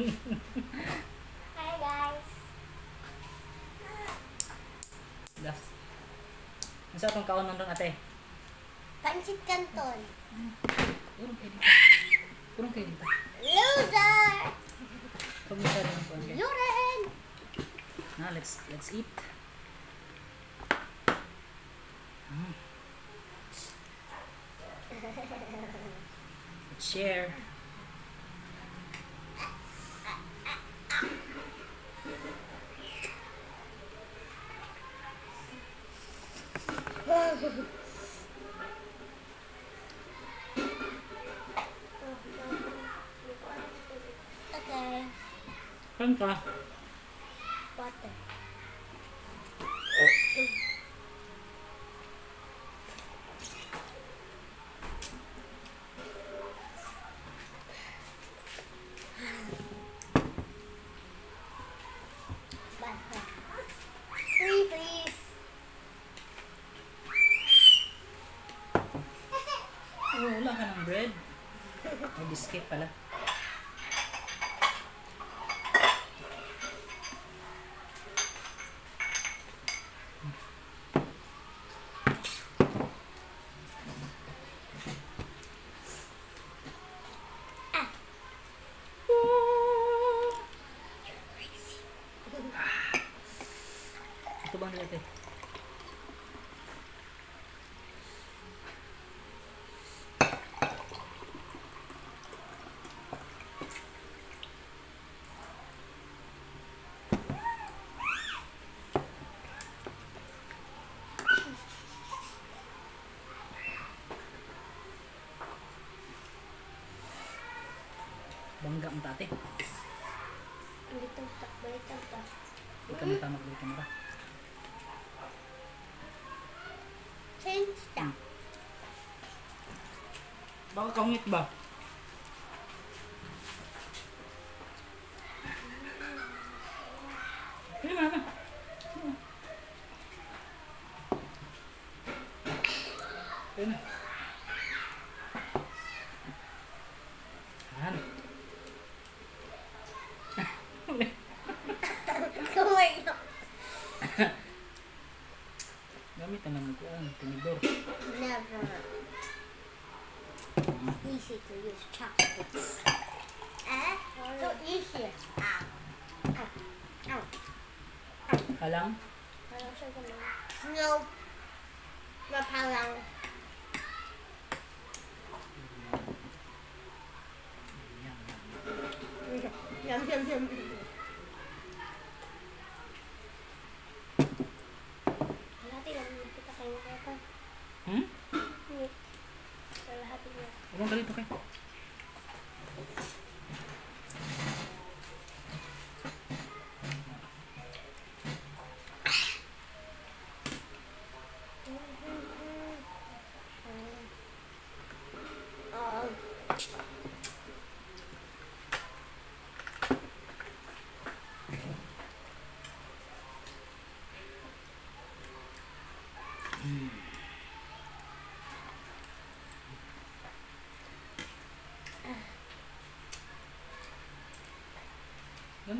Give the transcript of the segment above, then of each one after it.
Hi guys. Das. Ano sa itong kaon nandun ate? Pancit Canton. Purong kayo dito. Purong kayo dito. Loser! Siya rin ang kuwan kayo. Na, let's, let's eat. Mm. Let's share. Ka? Water. Three, please. Oh, wala ka ng bread. May biscuit pala. Bangga mo tate. Balitang ta, balitang ta. Ikaw mo tamak dito mo ka. Change that. Baka kaungit ba? Hindi na na. Ayun na. Yan. Easy to use chopsticks. Eh? So easy. Ow. Ow. Ow. Halang. Parang siya ganun. No. Mapalang. Yan. Yum, yum, yum. Okay.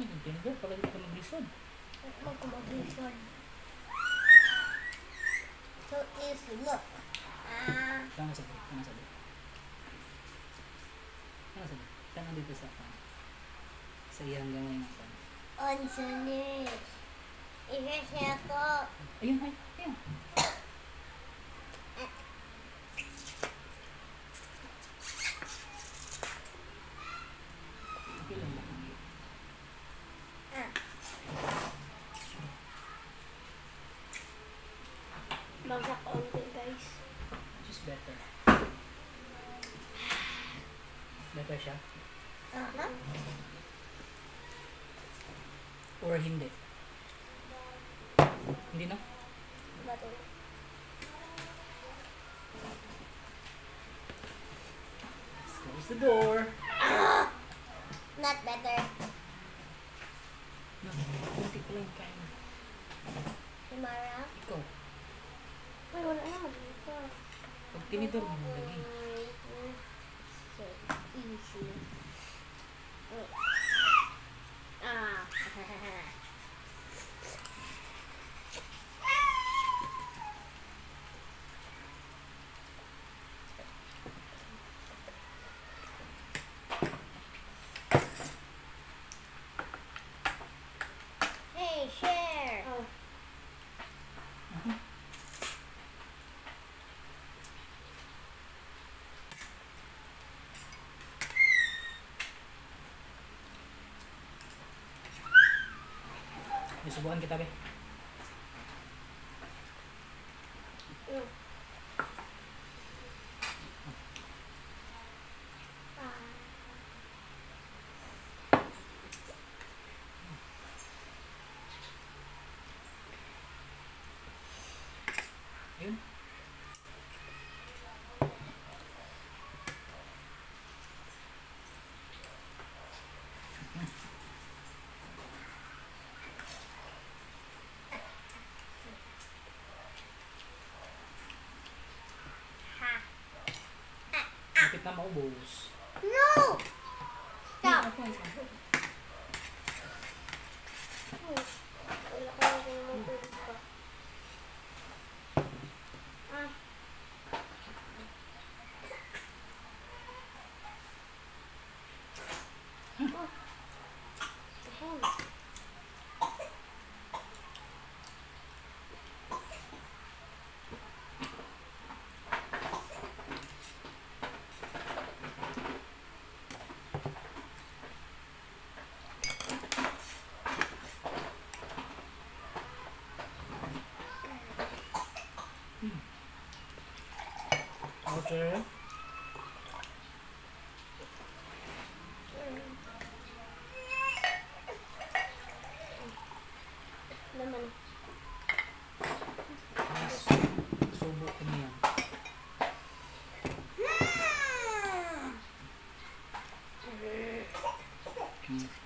Gamit yung tinidor pala dito ka maglisod. Magkumaglisod. So easy. Look. Ah. Kaya sabi, kaya sabi. Kaya sabi. Kaya dito sa sa iyang gamay na pan. On Sundays. Ikasya ko. Ayun, ay, ayun. Better. Better siya? Aha. Uh-huh. Or hindi? Hindi no? Bato. Let's close the door. Not better. No, kunti ko lang kain. Si Mara. Ikaw, Ay, wala naman dito. Tiene todo lagi. Ini sih. Susubukan kita, be. Camão Boulos. Não! Tá. Okay. Naman. Yes. Subo ko na yan. Hmm.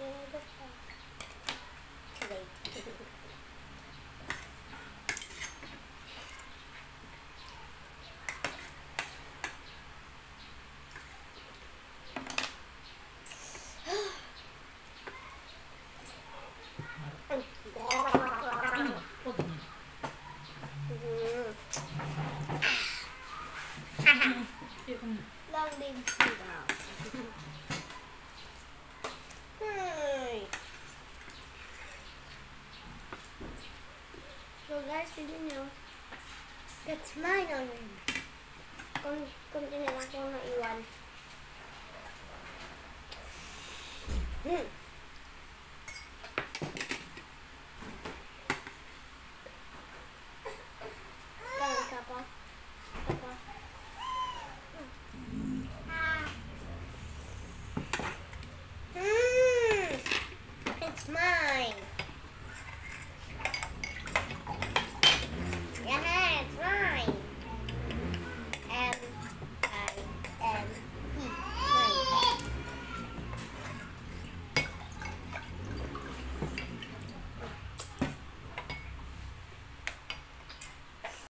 Okay. Guys, did you know? That's mine already. Kung, kung din lang ko naiwan. Hmm.